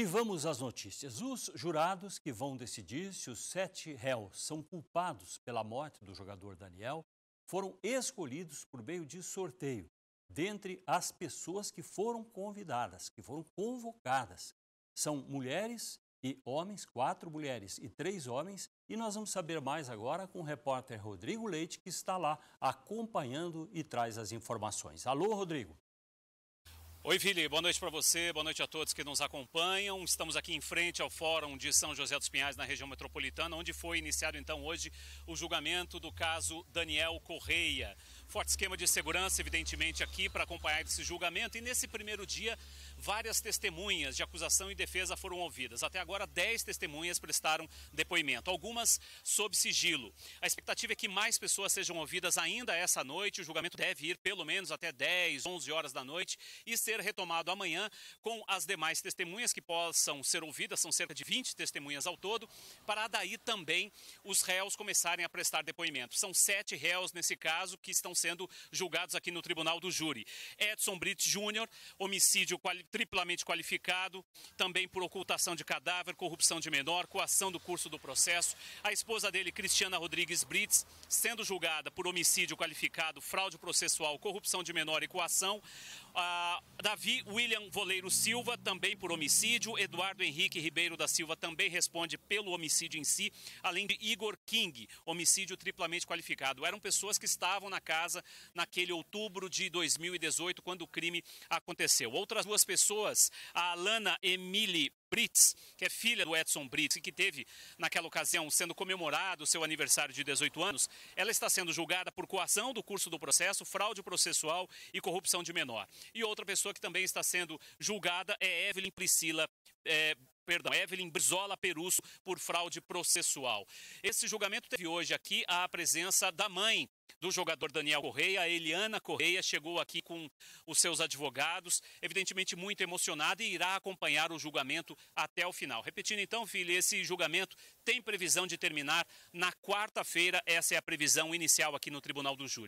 E vamos às notícias. Os jurados que vão decidir se os sete réus são culpados pela morte do jogador Daniel foram escolhidos por meio de sorteio, dentre as pessoas que foram convidadas, que foram convocadas. São mulheres e homens, quatro mulheres e três homens, e nós vamos saber mais agora com o repórter Rodrigo Leite, que está lá acompanhando e traz as informações. Alô, Rodrigo. Oi, Vili, boa noite para você, boa noite a todos que nos acompanham. Estamos aqui em frente ao Fórum de São José dos Pinhais, na região metropolitana, onde foi iniciado então hoje o julgamento do caso Daniel Correia. Forte esquema de segurança, evidentemente, aqui para acompanhar esse julgamento. E nesse primeiro dia, várias testemunhas de acusação e defesa foram ouvidas. Até agora, 10 testemunhas prestaram depoimento, algumas sob sigilo. A expectativa é que mais pessoas sejam ouvidas ainda essa noite. O julgamento deve ir pelo menos até 10, 11 horas da noite e ser retomado amanhã com as demais testemunhas que possam ser ouvidas. São cerca de 20 testemunhas ao todo, para daí também os réus começarem a prestar depoimento. São sete réus nesse caso que estão sendo julgados aqui no Tribunal do Júri. Edson Brits Júnior, homicídio triplamente qualificado, também por ocultação de cadáver, corrupção de menor, coação do curso do processo. A esposa dele, Cristiana Rodrigues Brits, sendo julgada por homicídio qualificado, fraude processual, corrupção de menor e coação. Uh, Davi William Voleiro Silva, também por homicídio. Eduardo Henrique Ribeiro da Silva também responde pelo homicídio em si, além de Igor King, homicídio triplamente qualificado. Eram pessoas que estavam na casa naquele outubro de 2018, quando o crime aconteceu. Outras duas pessoas, a Alana Emily Brits, que é filha do Edson Brits e que teve, naquela ocasião, sendo comemorado o seu aniversário de 18 anos, ela está sendo julgada por coação do curso do processo, fraude processual e corrupção de menor. E outra pessoa que também está sendo julgada é Evelyn Priscila é, perdão, Evelyn Brizola Perusso por fraude processual. Esse julgamento teve hoje aqui a presença da mãe do jogador Daniel Correia. A Eliana Correia chegou aqui com os seus advogados, evidentemente muito emocionada e irá acompanhar o julgamento até o final. Repetindo então, filho, esse julgamento tem previsão de terminar na quarta-feira. Essa é a previsão inicial aqui no Tribunal do Júri.